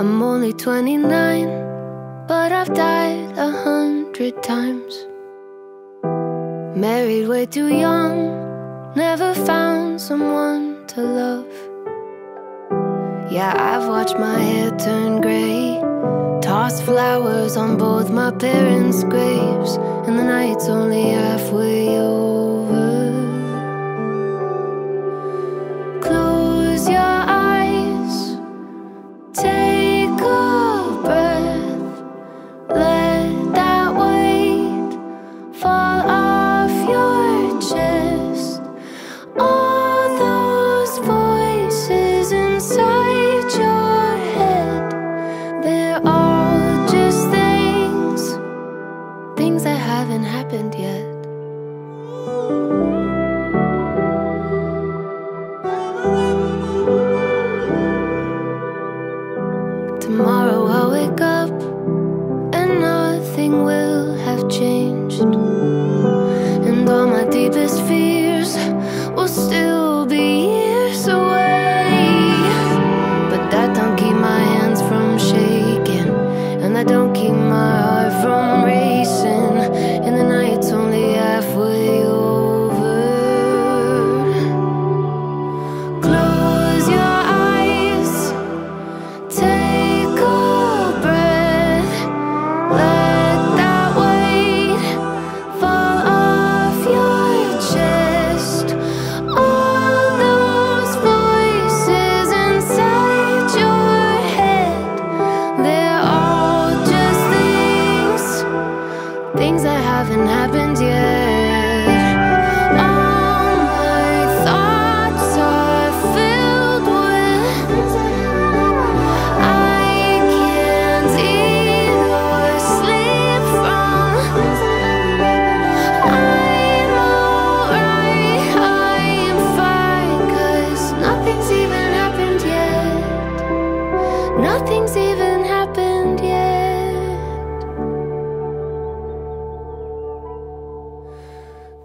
only 29, but I've died a hundred times. Married way too young, never found someone to love. Yeah, I've watched my hair turn grey, tossed flowers on both my parents' graves, and the night's only halfway they're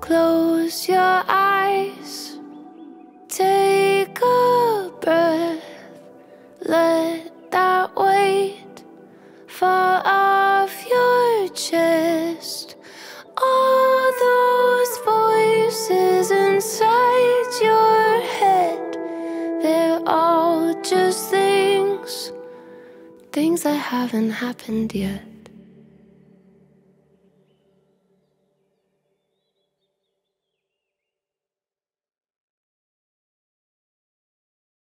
Close your eyes, take a breath. Let that weight fall off your chest. All those voices inside your head, they're all just things, things that haven't happened yet.